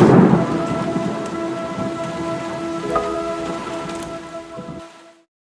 you.